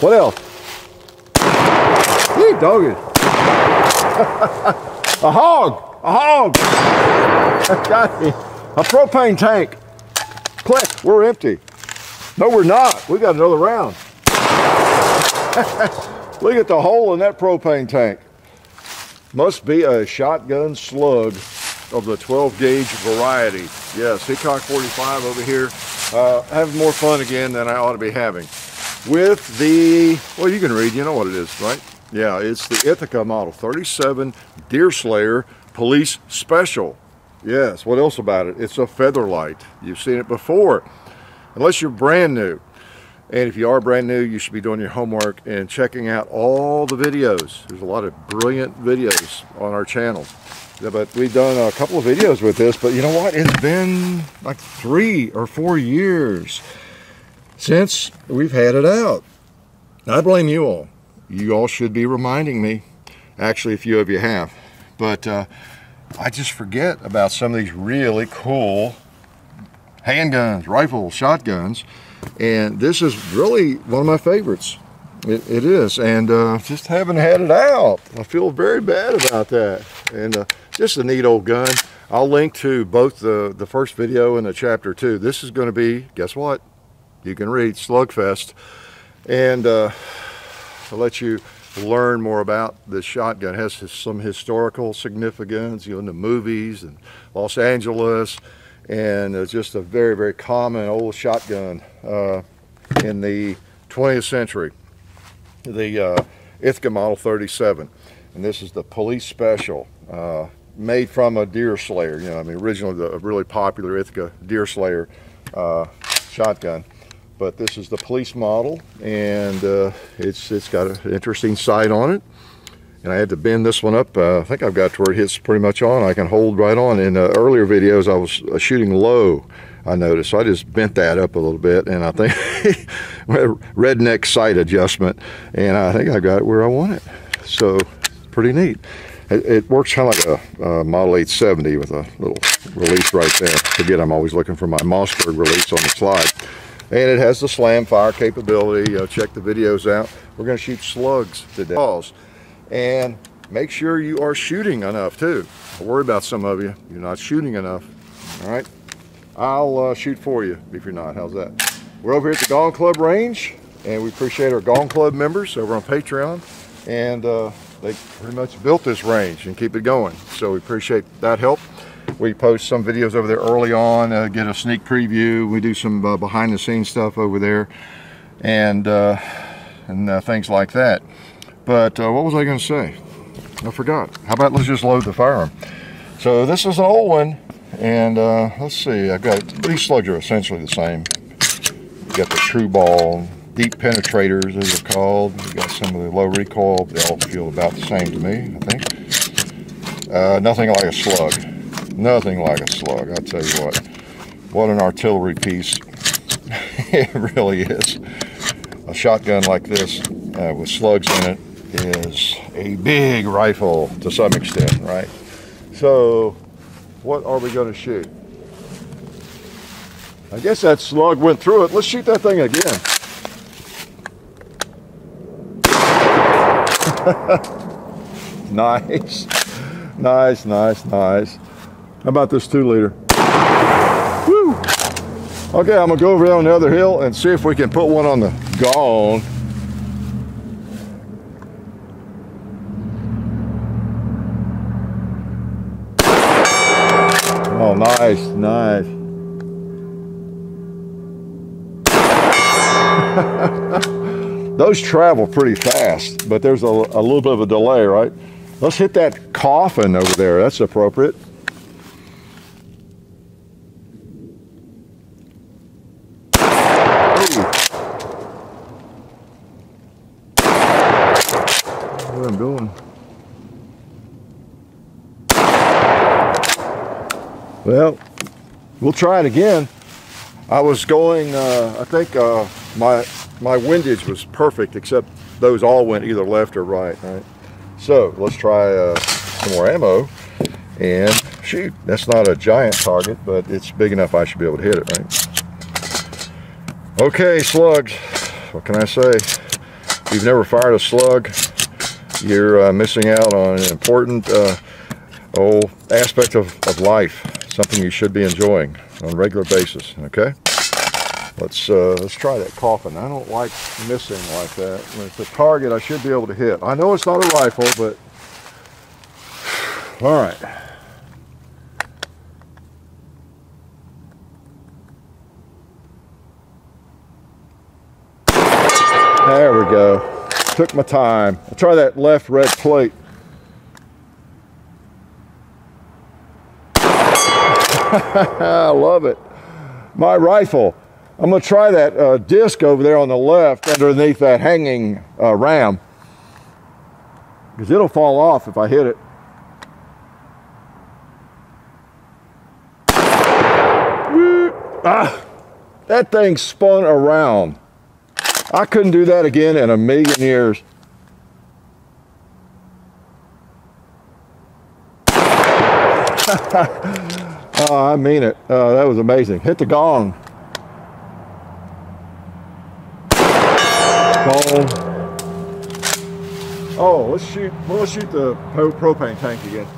what else? Hey, dog a hog. A hog. Got me. A propane tank. Click. We're empty. No, we're not. We got another round. Look at the hole in that propane tank. Must be a shotgun slug of the 12 gauge variety. Yes, Hickok 45 over here. Uh, having more fun again than I ought to be having. With the, well, you can read, you know what it is, right? Yeah, it's the Ithaca Model 37 Deerslayer Police Special. Yes, what else about it? It's a featherlight. You've seen it before, unless you're brand new. And if you are brand new, you should be doing your homework and checking out all the videos. There's a lot of brilliant videos on our channel. But we've done a couple of videos with this, but you know what? It's been like three or four years since we've had it out. I blame you all. You all should be reminding me. Actually, a few of you have. But uh, I just forget about some of these really cool handguns, rifles, shotguns. And this is really one of my favorites. It, it is. And uh, just haven't had it out. I feel very bad about that. And uh, just a neat old gun. I'll link to both the, the first video and the chapter two. This is going to be, guess what? You can read Slugfest. And uh, I'll let you learn more about this shotgun. It has some historical significance, you know, in the movies and Los Angeles. And it's just a very, very common old shotgun uh, in the 20th century. The uh, Ithaca Model 37. And this is the police special. Uh, made from a Deerslayer. You know, I mean, originally the really popular Ithaca Deerslayer uh, shotgun. But this is the police model, and uh, it's it's got an interesting sight on it. And I had to bend this one up. Uh, I think I've got to where it hits pretty much on. I can hold right on. In uh, earlier videos, I was uh, shooting low. I noticed, so I just bent that up a little bit, and I think redneck sight adjustment, and I think I got it where I want it. So pretty neat. It, it works kind of like a, a, Model 870 with a little release right there. Again, I'm always looking for my Mossberg release on the slide. And it has the slam fire capability. Know, check the videos out. We're going to shoot slugs today. And make sure you are shooting enough too. I worry about some of you. You're not shooting enough. All right. I'll uh, shoot for you if you're not. How's that? We're over here at the Gun Club range and we appreciate our Gun Club members over on Patreon. And uh, they pretty much built this range and keep it going. So we appreciate that help. We post some videos over there early on, uh, get a sneak preview. We do some uh, behind the scenes stuff over there and, uh, and uh, things like that. But uh, what was I going to say? I forgot. How about let's just load the firearm. So this is an old one and uh, let's see, I've got, these slugs are essentially the same. You got the TruBall deep penetrators as they're called. Got some of the low recoil. They all feel about the same to me, I think. Uh, nothing like a slug. Nothing like a slug, I'll tell you what. What an artillery piece. it really is. A shotgun like this uh, with slugs in it is a big rifle to some extent, right? So, what are we going to shoot? I guess that slug went through it. Let's shoot that thing again. nice. Nice, nice, nice. How about this two liter? Woo! Okay, I'm gonna go over there on the other hill and see if we can put one on the gong. Oh, nice, nice. those travel pretty fast, but there's a, a, little bit of a delay, right? Let's hit that coffin over there. That's appropriate. What I'm doing. Well, we'll try it again. I was going, uh, I think uh, my my windage was perfect except those all went either left or right, right? So let's try uh, some more ammo and shoot. That's not a giant target, but it's big enough I should be able to hit it, right? Okay, slugs. What can I say? If you've never fired a slug, you're uh, missing out on an important uh, oh, aspect of, of life. Something you should be enjoying on a regular basis, okay? Let's uh, let's try that coffin. I don't like missing like that. It's a target, I should be able to hit. I know it's not a rifle, but all right. There we go. Took my time. I'll try that left red plate. I love it. My rifle. I'm going to try that uh, disc over there on the left underneath that hanging uh, ram. Because it'll fall off if I hit it. Ah, that thing spun around. I couldn't do that again in a million years. oh, I mean it. Uh, that was amazing. Hit the gong. Gong. Oh, let's shoot. Well, let's shoot the propane tank again.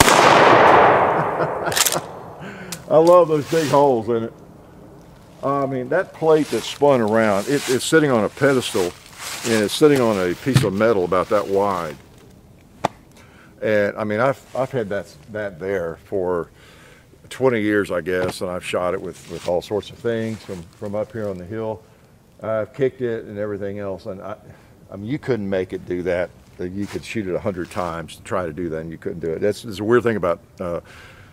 I love those big holes in it. I mean, that plate that spun around, it, it's sitting on a pedestal and it's sitting on a piece of metal about that wide. And I mean, I've, I've had that, that there for 20 years, I guess, and I've shot it with, with all sorts of things from, from up here on the hill. I've kicked it and everything else. And I, I mean, you couldn't make it do that. You could shoot it a hundred times to try to do that and you couldn't do it. That's, that's a weird thing about, uh,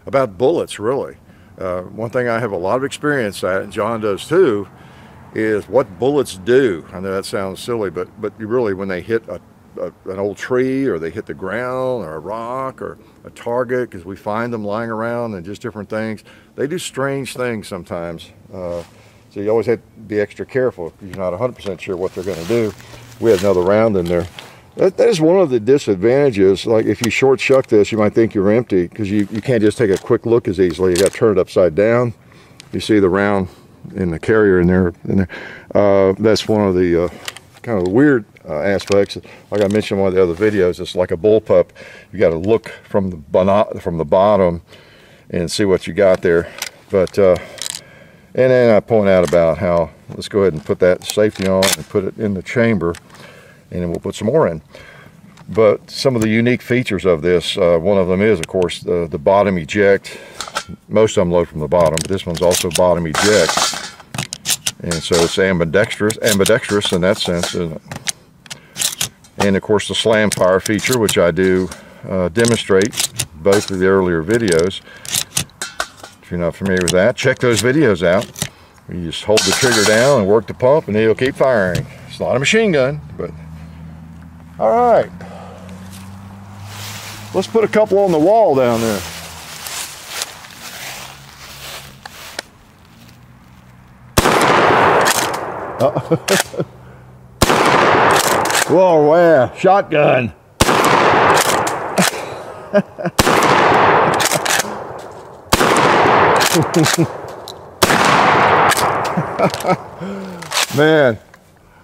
about bullets, really. Uh, one thing I have a lot of experience at, and John does too, is what bullets do. I know that sounds silly, but but really when they hit a, a, an old tree or they hit the ground or a rock or a target, because we find them lying around and just different things, they do strange things sometimes. Uh, so you always have to be extra careful you're not 100% sure what they're going to do. We had another round in there. That, that is one of the disadvantages. Like if you short shuck this, you might think you're empty because you, you can't just take a quick look as easily. You got to turn it upside down. You see the round in the carrier in there. In there. Uh, that's one of the uh, kind of weird uh, aspects. Like I mentioned in one of the other videos, it's like a bullpup. You got to look from the from the bottom and see what you got there. But uh, and then I point out about how let's go ahead and put that safety on and put it in the chamber and then we'll put some more in. But some of the unique features of this, uh, one of them is, of course, the, the bottom eject. Most of them load from the bottom, but this one's also bottom eject. And so it's ambidextrous, ambidextrous in that sense. And of course the slam fire feature, which I do uh, demonstrate both of the earlier videos. If you're not familiar with that, check those videos out. You just hold the trigger down and work the pump and it'll keep firing. It's not a machine gun, but all right. Let's put a couple on the wall down there. Uh, whoa, wow, shotgun. Man,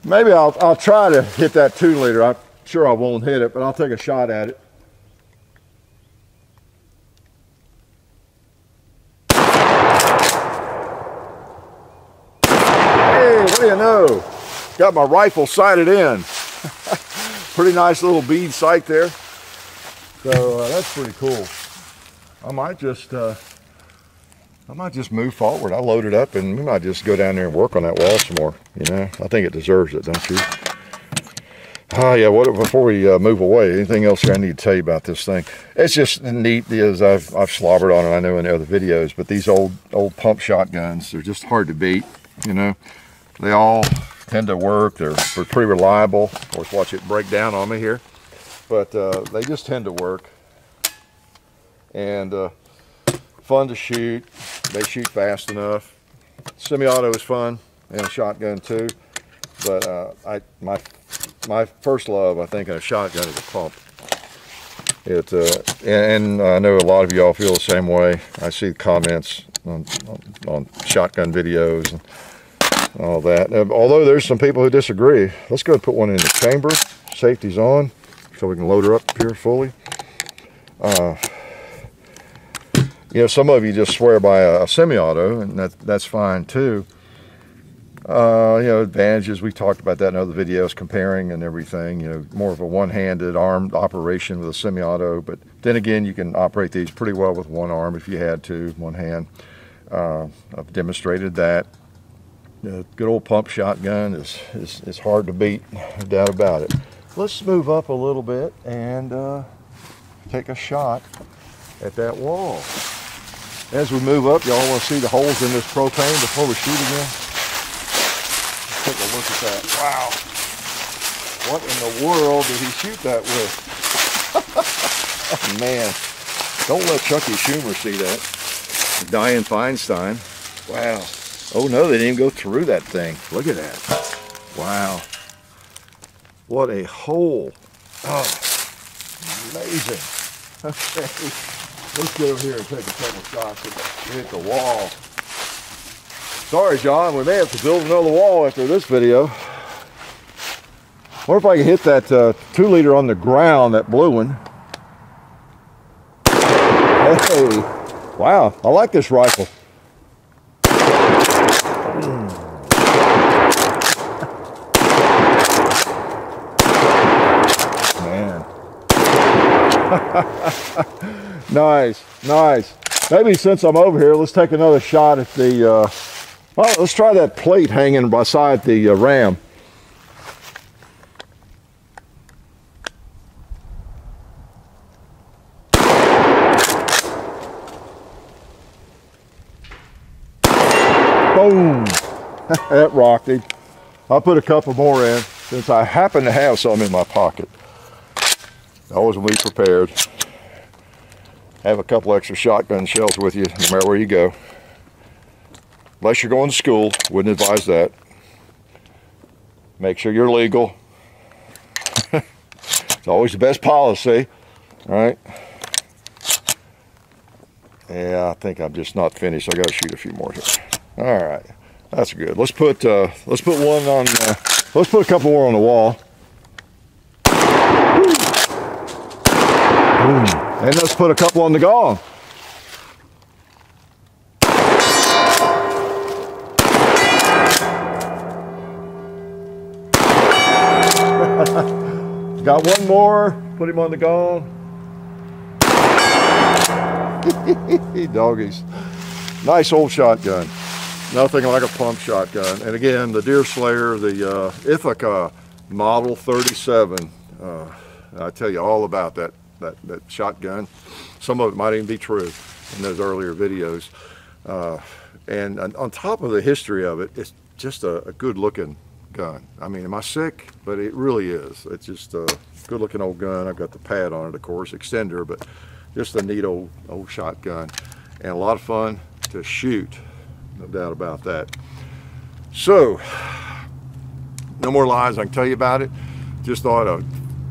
maybe I'll, I'll try to hit that two liter. I'm Sure, I won't hit it, but I'll take a shot at it. Hey, what do you know? Got my rifle sighted in. pretty nice little bead sight there. So uh, that's pretty cool. I might just, uh, I might just move forward. I load it up and we might just go down there and work on that wall some more. You know, I think it deserves it, don't you? Oh yeah, what before we uh, move away, anything else I need to tell you about this thing? It's just neat as I've I've slobbered on it. I know in the other videos, but these old old pump shotguns, they're just hard to beat. You know, they all tend to work. They're, they're pretty reliable. Of course, watch it break down on me here, but uh, they just tend to work and uh, fun to shoot. They shoot fast enough. Semi-auto is fun and a shotgun too, but uh, I my my first love, I think, in a shotgun is a pump. It, uh, and, and, I know a lot of y'all feel the same way. I see comments on, on, on shotgun videos. And all that. Uh, although there's some people who disagree. Let's go and put one in the chamber. Safety's on, so we can load her up here fully. Uh, you know, some of you just swear by a, a semi-auto, and that, that's fine too. Uh, you know, advantages, we talked about that in other videos, comparing and everything, you know, more of a one-handed armed operation with a semi-auto, but then again, you can operate these pretty well with one arm if you had to, one hand. Uh, I've demonstrated that. The good old pump shotgun is, is, is hard to beat, no doubt about it. Let's move up a little bit and uh, take a shot at that wall. As we move up, y'all want to see the holes in this propane before we shoot again? take a look at that. Wow. What in the world did he shoot that with? oh, man. Don't let Chucky Schumer see that. Dianne Feinstein. Wow. Oh no, they didn't even go through that thing. Look at that. Wow. What a hole. Oh, amazing. Okay. Let's get over here and take a couple shots and hit the wall. Sorry, John, we may have to build another wall after this video. What if I can hit that uh, two liter on the ground, that blue one. Hey, wow, I like this rifle. Man. nice, nice. Maybe since I'm over here, let's take another shot at the uh, well, let's try that plate hanging beside the uh, ram. Boom! that rocked him. I'll put a couple more in since I happen to have some in my pocket. Always be prepared. Have a couple extra shotgun shells with you no matter where you go. Unless you're going to school, wouldn't advise that. Make sure you're legal. it's always the best policy, all right? Yeah, I think I'm just not finished. I got to shoot a few more here. All right, that's good. Let's put uh, let's put one on. Uh, let's put a couple more on the wall. Boom. And let's put a couple on the gong. Got one more. Put him on the gong. Doggies. Nice old shotgun. Nothing like a pump shotgun. And again, the Deer Slayer, the uh, Ithaca Model 37. Uh, I tell you all about that, that, that shotgun. Some of it might even be true in those earlier videos. Uh, and on top of the history of it, it's just a, a good looking gun. I mean, am I sick? But it really is. It's just a good looking old gun. I've got the pad on it, of course, extender, but just a neat old, old shotgun and a lot of fun to shoot. No doubt about that. So, no more lies. I can tell you about it. Just thought a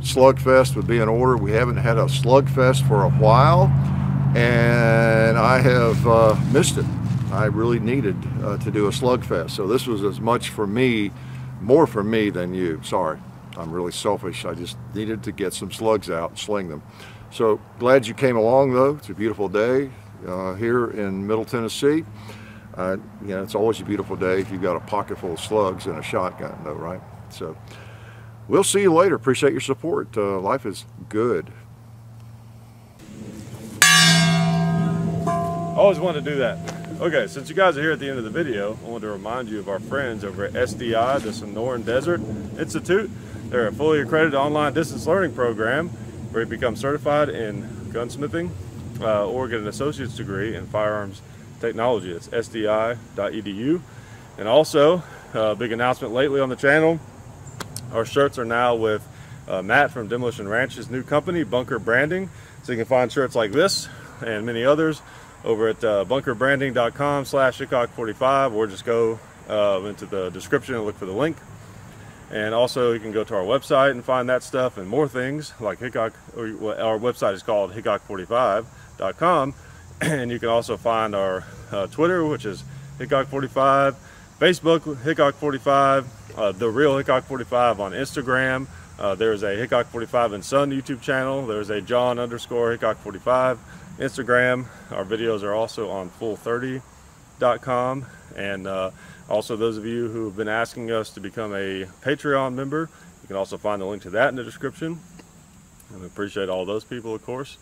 slugfest would be in order. We haven't had a slugfest for a while, and I have uh, missed it. I really needed uh, to do a slugfest. So this was as much for me more for me than you. Sorry, I'm really selfish. I just needed to get some slugs out and sling them. So glad you came along though. It's a beautiful day uh, here in Middle Tennessee. Uh, you know, it's always a beautiful day if you've got a pocket full of slugs and a shotgun though, right? So we'll see you later. Appreciate your support. Uh, life is good. Always wanted to do that. Okay, since you guys are here at the end of the video, I want to remind you of our friends over at SDI, the Sonoran Desert Institute. They're a fully accredited online distance learning program where you become certified in gunsmithing uh, or get an associate's degree in firearms technology. It's sdi.edu. And also, a uh, big announcement lately on the channel, our shirts are now with uh, Matt from Demolition Ranch's new company, Bunker Branding. So you can find shirts like this and many others over at uh, bunkerbranding.com slash hickok45 or just go uh, into the description and look for the link. And also you can go to our website and find that stuff and more things like Hickok, our website is called hickok45.com. And you can also find our uh, Twitter, which is Hickok45, Facebook, Hickok45, uh, The Real Hickok45 on Instagram. Uh, there's a Hickok45 and Son YouTube channel. There's a John underscore Hickok45 Instagram. Our videos are also on full30.com. And uh, also those of you who have been asking us to become a Patreon member, you can also find the link to that in the description. And we appreciate all those people, of course.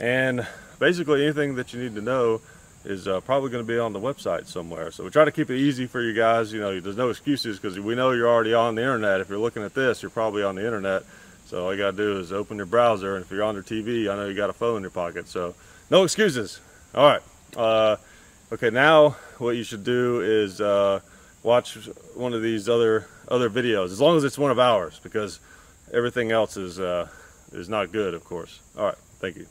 And basically anything that you need to know is uh, probably going to be on the website somewhere. So we try to keep it easy for you guys. You know, there's no excuses because we know you're already on the internet. If you're looking at this, you're probably on the internet. So all you got to do is open your browser. And if you're on your TV, I know you got a phone in your pocket. So no excuses. All right. Uh, okay, now what you should do is uh, watch one of these other other videos, as long as it's one of ours, because everything else is uh, is not good, of course. All right. Thank you.